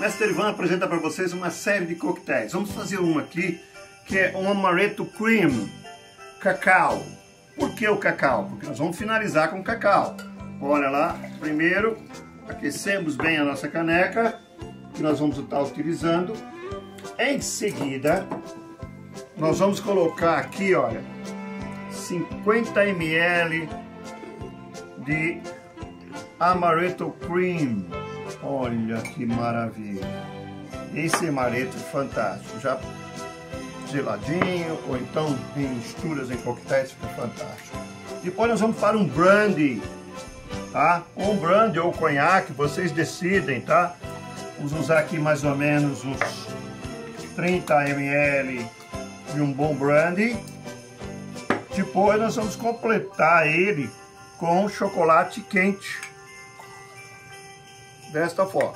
Mestre Ivan apresenta para vocês uma série de coquetéis. Vamos fazer um aqui que é um amaretto cream, cacau. Por que o cacau? Porque nós vamos finalizar com cacau. Olha lá, primeiro aquecemos bem a nossa caneca, que nós vamos estar utilizando. Em seguida, nós vamos colocar aqui, olha, 50 ml de amaretto cream. Olha que maravilha. Esse amaretto é fantástico. Já geladinho ou então em misturas em coquetéis fica fantástico. Depois nós vamos para um brandy, tá? Um brandy ou conhaque, vocês decidem, tá? Vamos usar aqui mais ou menos uns 30 ml de um bom brandy. Depois nós vamos completar ele com chocolate quente. Desta forma.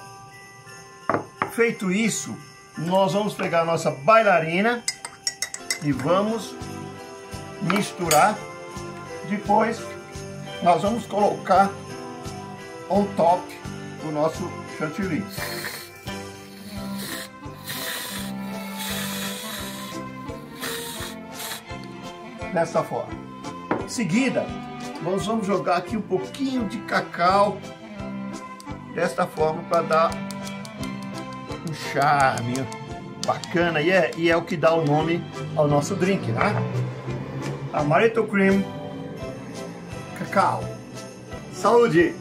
Feito isso, nós vamos pegar a nossa bailarina e vamos misturar. Depois nós vamos colocar on top o nosso chantilly. Dessa forma. Em seguida, nós vamos jogar aqui um pouquinho de cacau desta forma para dar um charme bacana e é, e é o que dá o nome ao nosso drink, né? Amaretto Cream Cacau. Saúde!